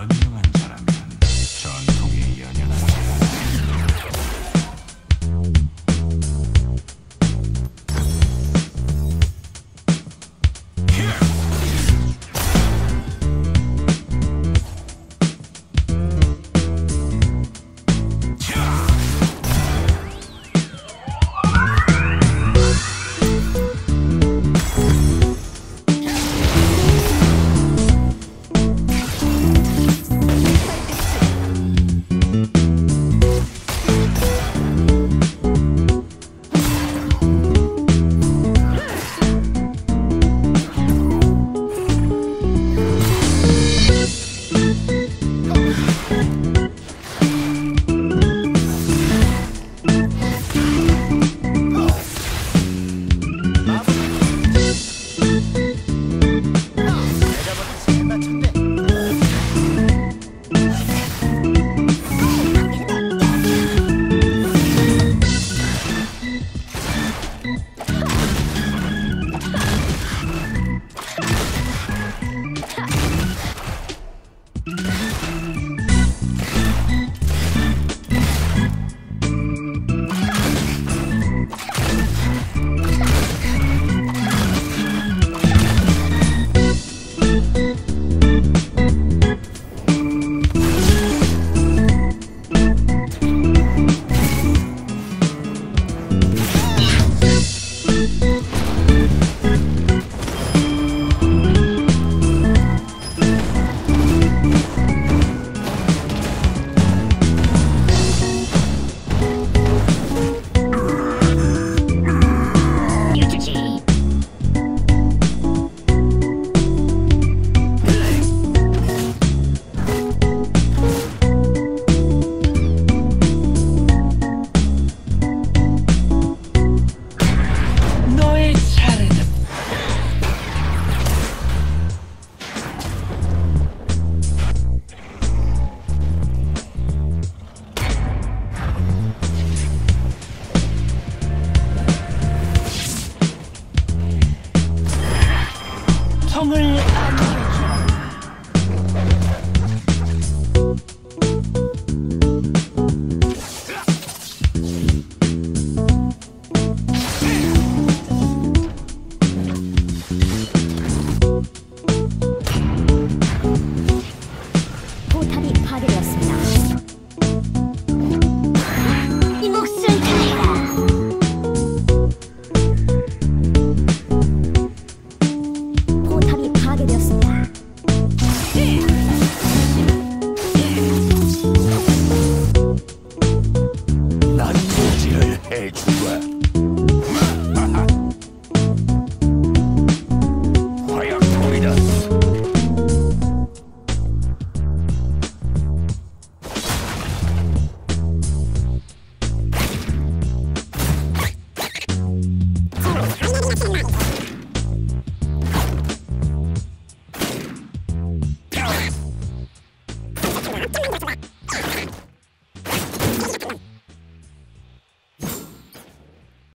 Radio. Margaret. que Dios Ding!